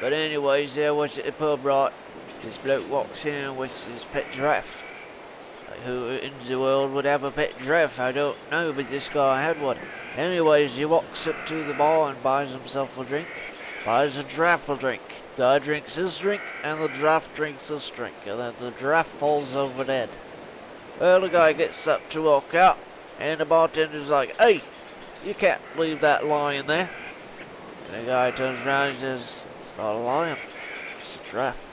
But anyways, there was at the pub, right? This bloke walks in with his pet giraffe. Like, Who in the world would have a pet giraffe? I don't know, but this guy had one. Anyways, he walks up to the bar and buys himself a drink. Buys a giraffe a drink. The guy drinks his drink, and the giraffe drinks his drink, and then the giraffe falls over dead. Well, the guy gets up to walk out, and the bartender's like, "Hey, you can't leave that lying there." And the guy turns around and says, "It's not a lion, it's a giraffe."